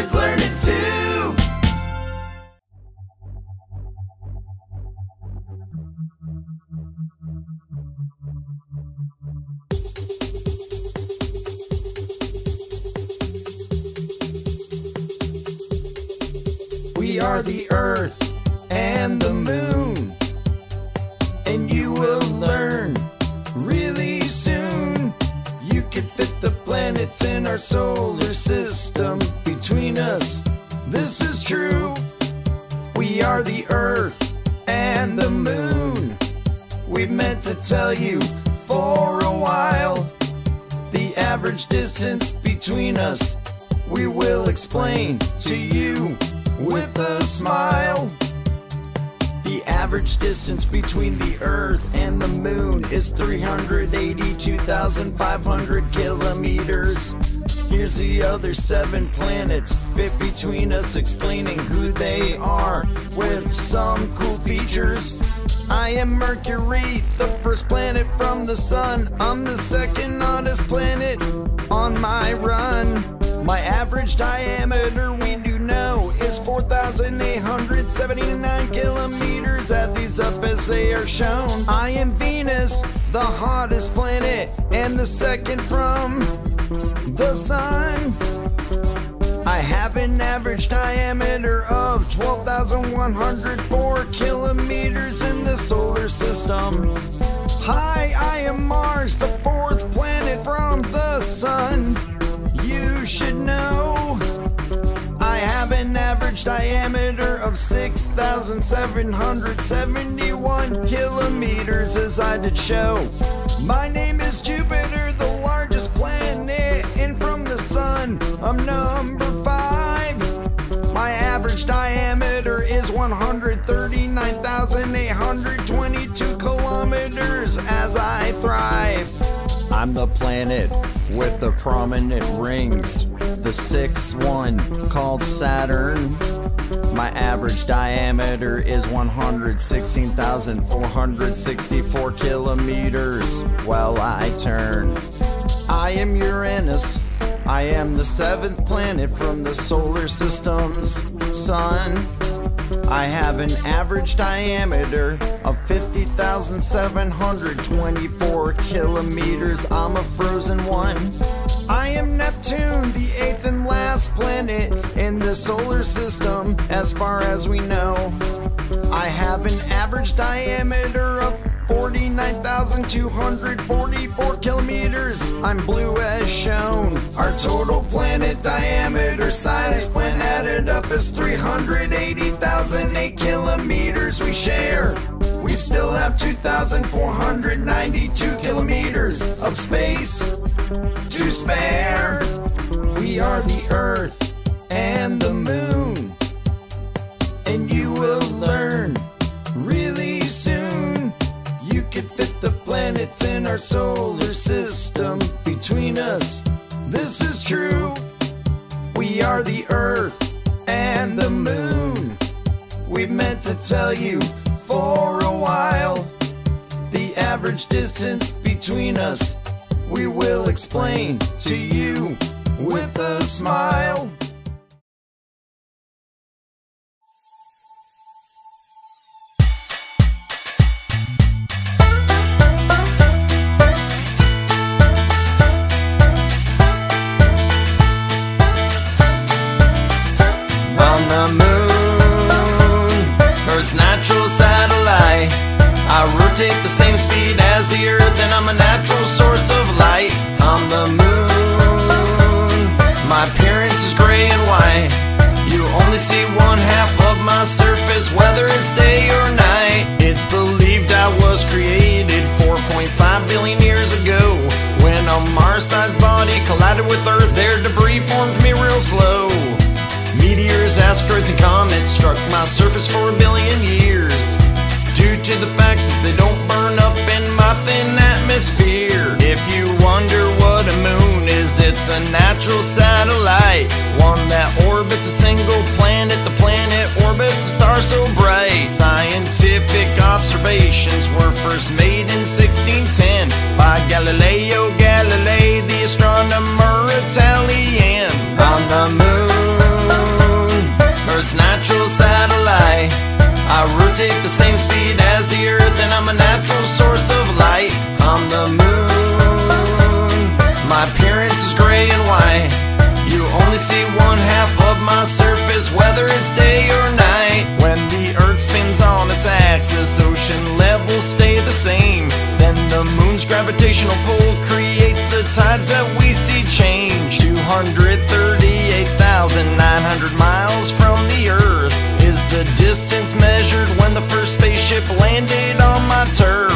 Kids Learning Tube. We are the earth and the moon. And you will learn really soon. You can fit the planets in our solar system between us. This is true. We are the earth and the moon. We meant to tell you for a while the average distance between us. We will explain to you with a smile. The average distance between the Earth and the Moon is 382,500 kilometers. Here's the other seven planets fit between us, explaining who they are with some cool features. I am Mercury, the first planet from the Sun. I'm the second hottest planet on my run. My average diameter, we do is 4,879 kilometers. Add these up as they are shown. I am Venus, the hottest planet, and the second from the Sun. I have an average diameter of 12,104 kilometers in the solar system. Hi, I am Mars, the fourth planet from the Sun. You should know. Average diameter of 6,771 kilometers, as I did show. My name is Jupiter, the largest planet, and from the sun, I'm number five. My average diameter is 139,822 kilometers as I thrive. I'm the planet with the prominent rings. The sixth one called Saturn. My average diameter is 116,464 kilometers while I turn. I am Uranus. I am the seventh planet from the solar system's sun. I have an average diameter of 50,724 kilometers. I'm a frozen one. Neptune, the eighth and last planet in the solar system, as far as we know. I have an average diameter of 49,244 kilometers. I'm blue as shown. Our total planet diameter size, when added up, is 380,008 kilometers we share. We still have 2,492 kilometers of space to spare. We are the Earth and the Moon, and you will learn really soon. You could fit the planets in our solar system between us. This is true. We are the Earth and the Moon. We meant to tell you for while the average distance between us. We will explain to you with a smile. Surface for a billion years. Due to the fact that they don't burn up in my thin atmosphere. If you wonder what a moon is, it's a natural satellite. One that orbits a single planet. The planet orbits a star so bright. Scientific observations were first made in 1610 by Galileo rotate the same speed as the Earth, and I'm a natural source of light on the moon. My appearance is gray and white. You only see one half of my surface, whether it's day or night. When the Earth spins on its axis, ocean levels stay the same. Then the moon's gravitational pull creates the tides that we see change. 238,900 miles distance measured when the first spaceship landed on my turf.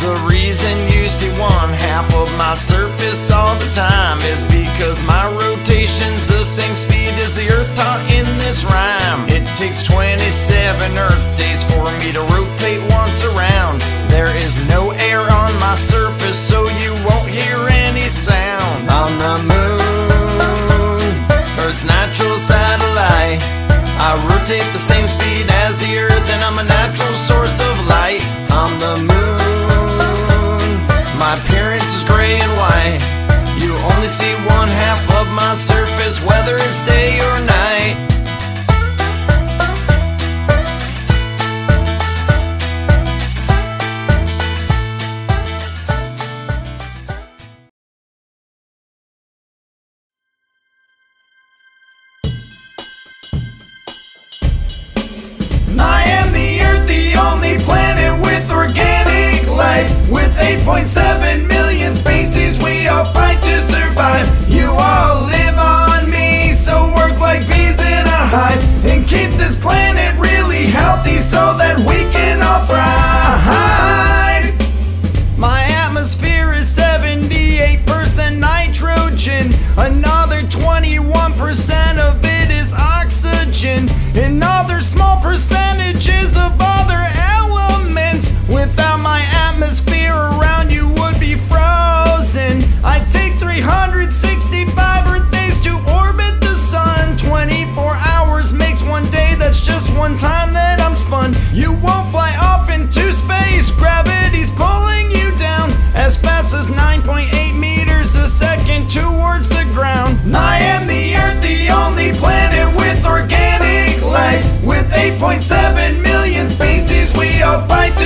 The reason you see one half of my surface all the time is because my rotation's the same speed as the Earth taught in this rhyme. It takes 27 Earth really healthy 8.7 million species, we all fight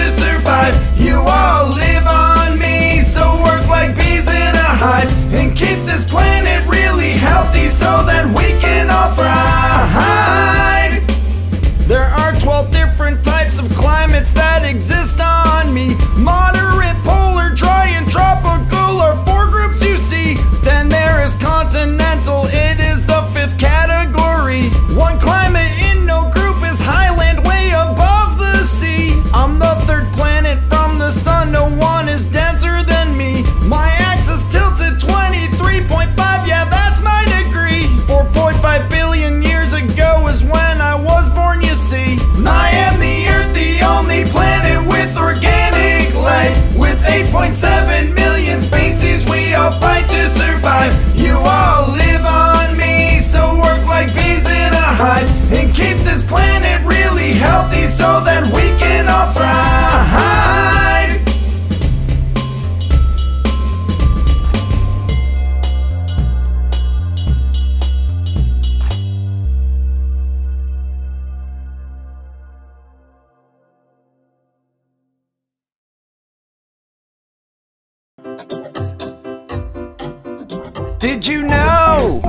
Did you know?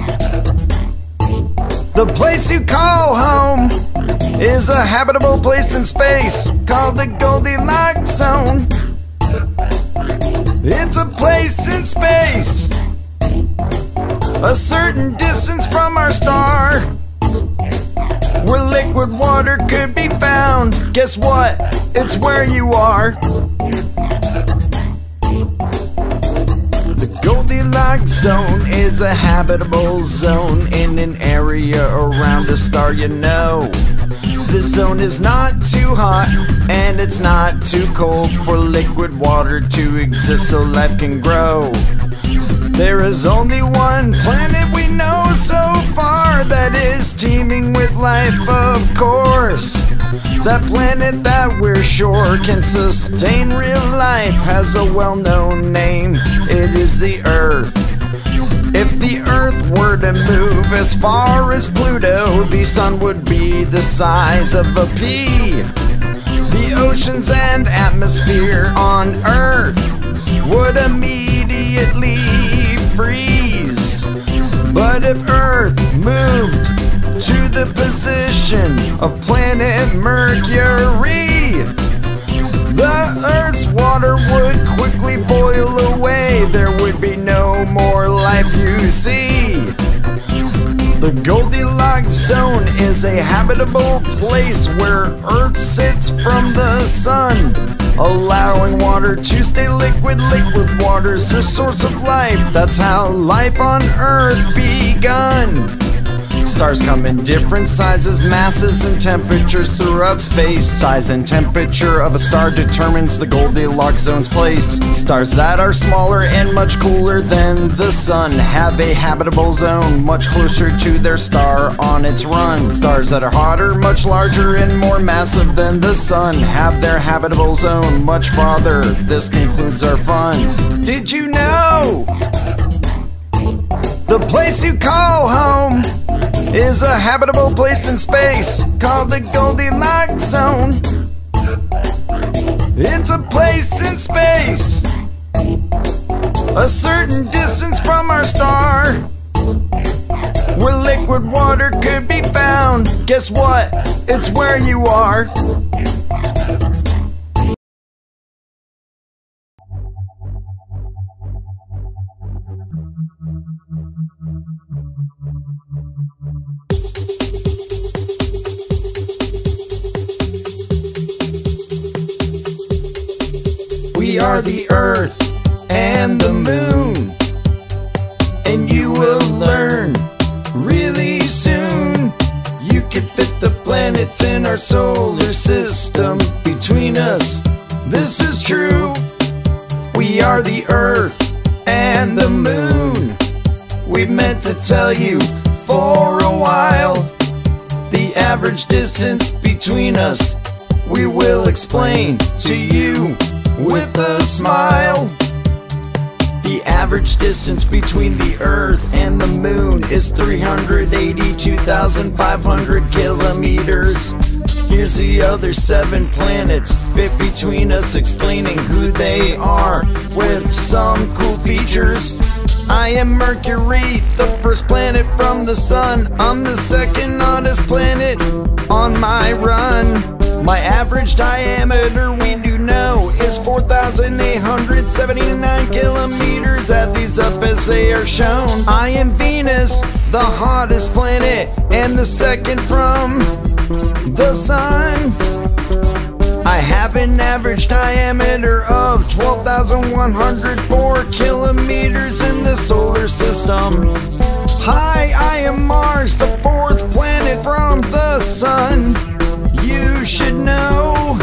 The place you call home is a habitable place in space called the Goldilocks Zone. It's a place in space, a certain distance from our star, where liquid water could be found. Guess what? It's where you are. Goldilocks zone is a habitable zone in an area around a star you know. The zone is not too hot and it's not too cold for liquid water to exist so life can grow. There is only one planet we know so far that is teeming with life, of course. That planet that we're sure can sustain real life has a well known name. It is the Earth. If the Earth were to move as far as Pluto, the Sun would be the size of a pea. The oceans and atmosphere on Earth would immediately the position of planet Mercury, the Earth's water would quickly boil away. There would be no more life, you see. The Goldilocks zone is a habitable place where Earth sits from the sun, allowing water to stay liquid. Liquid water's the source of life. That's how life on Earth begun. Stars come in different sizes, masses, and temperatures throughout space. Size and temperature of a star determines the Goldilocks zone's place. Stars that are smaller and much cooler than the sun have a habitable zone much closer to their star on its run. Stars that are hotter, much larger, and more massive than the sun have their habitable zone much farther. This concludes our fun. Did you know? The place you call home is a habitable place in space called the Goldilocks Zone. It's a place in space, a certain distance from our star, where liquid water could be found. Guess what? It's where you are. Are the earth and the moon, and you will learn really soon. You could fit the planets in our solar system between us. This is true. We are the earth and the moon. We've meant to tell you for a while the average distance between us. We will explain to you with a smile. The average distance between the Earth and the Moon is 382,500 kilometers. Here's the other seven planets fit between us, explaining who they are with some cool features. I am Mercury, the first planet from the Sun. I'm the second hottest planet on my run. My average diameter, we do know, is 4,879 kilometers. Add these up as they are shown. I am Venus, the hottest planet, and the second from the Sun. I have an average diameter of 12,104 kilometers in the solar system. Hi, I am Mars, the fourth planet from the Sun. You should know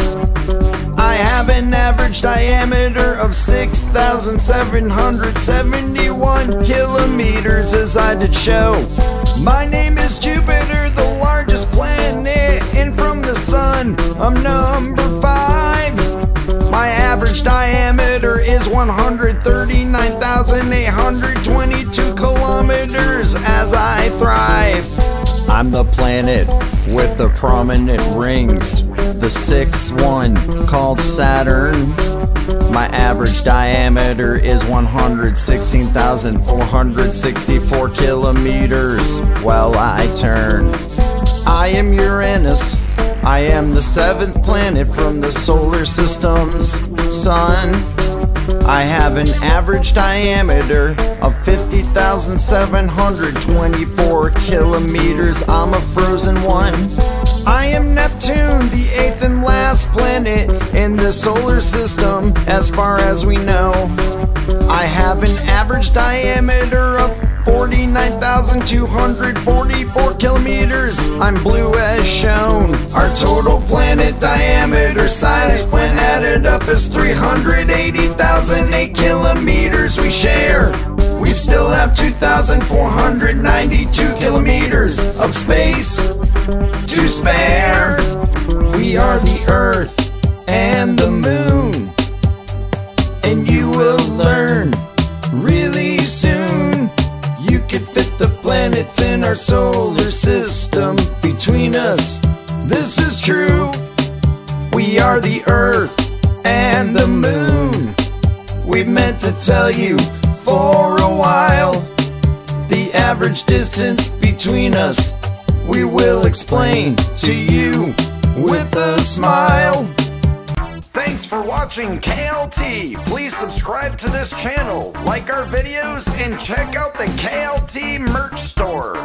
I have an average diameter of 6,771 kilometers as I did show. My name is Jupiter, the largest planet, and from the sun, I'm number five. My average diameter is 139,822 kilometers as I thrive. I'm the planet with the prominent rings. The sixth one called Saturn. My average diameter is 116,464 kilometers while I turn. I am Uranus. I am the seventh planet from the solar system's sun. I have an average diameter of 50,724 kilometers. I'm a frozen one. I am Neptune, the eighth and last planet in the solar system, as far as we know. I have an average diameter of 49,244 kilometers. I'm blue as shown. Our total planet diameter up, is 380,008 kilometers we share. We still have 2,492 kilometers of space to spare. We are the Earth and the Moon, and you will learn really soon. You could fit the planets in our solar system between us. This is true. We are the Earth and the Moon. We've meant to tell you for a while the average distance between us. We will explain to you with a smile. Thanks for watching KLT. Please subscribe to this channel, like our videos, and check out the KLT merch store.